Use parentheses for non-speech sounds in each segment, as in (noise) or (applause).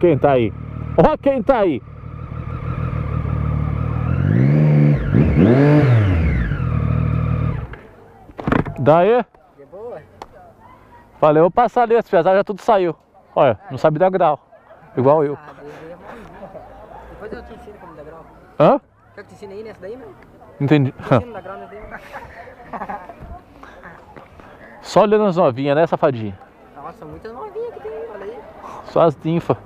quem tá aí. Ó quem tá aí. Daí. De boa? Falei, vou passar ali, as pesadas já tudo saiu. Olha, não sabe dar grau. Igual eu. Ah, é mó- Depois eu te ensino como dar grau. Hã? Quer que te ensine aí nessa daí mesmo? Entendi. Só olhando as novinhas, né, safadinha? Nossa, muitas novinhas que tem, olha aí. Só as ninfas.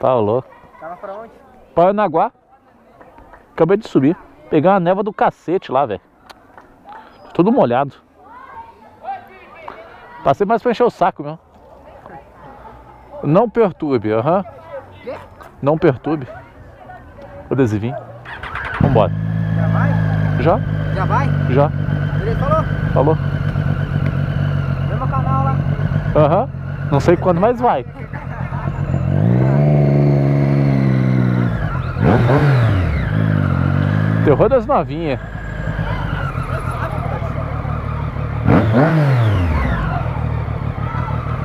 Tá louco. Tava pra onde? Paranaguá. Acabei de subir. Pegar uma neva do cacete lá, velho. Tudo molhado. Passei mais pra encher o saco mesmo. Não perturbe, aham. Quê? Não perturbe. O adesivinho. Vambora. Já vai? Já? Já vai? Já. Ele falou? Falou? Mesmo canal lá. Aham. Não sei quando, mas vai. (laughs) Terror das novinhas.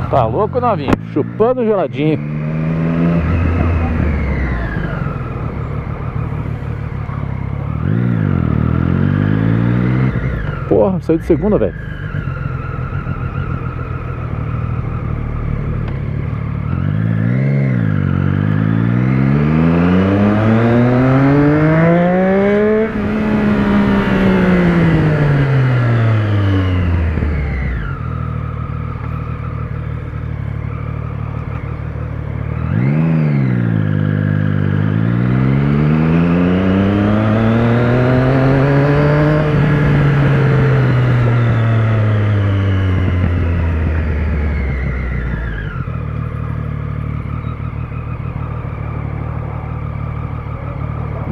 Tá louco, novinha? Chupando geladinho. Porra, saiu de segunda, velho.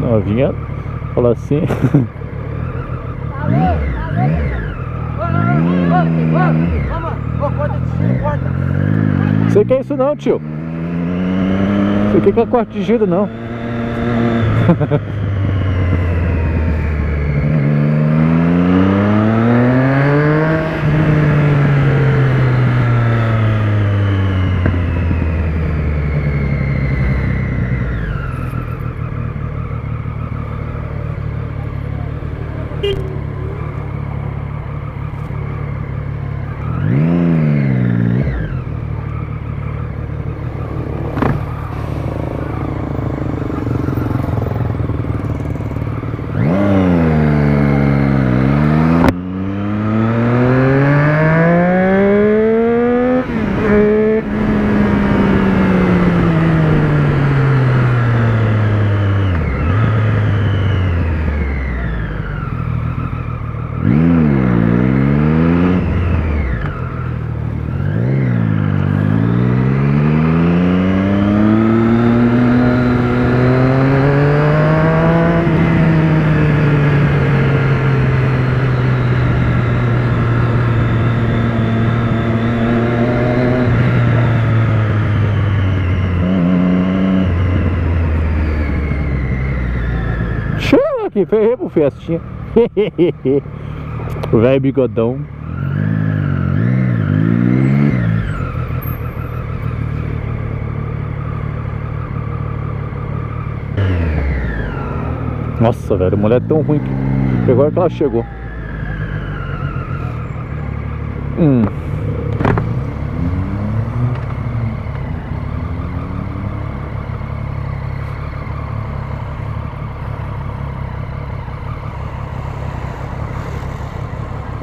Novinha fala assim. Sei que é isso não, tio. Sei que é corte de giro não. (laughs) ferrei pro festinha. o velho bigodão. Nossa, velho, a mulher é tão ruim que agora que ela chegou. Hum.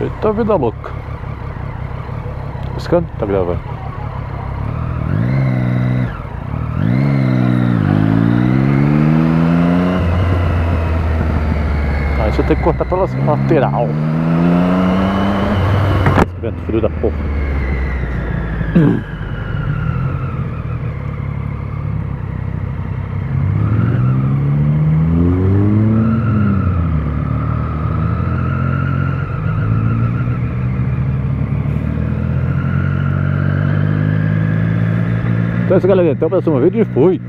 Eita vida louca. Piscando? Tá gravando. Aí você tem que cortar pela lateral. Esse vento frio da porra. Isso galera, até o próximo vídeo e fui!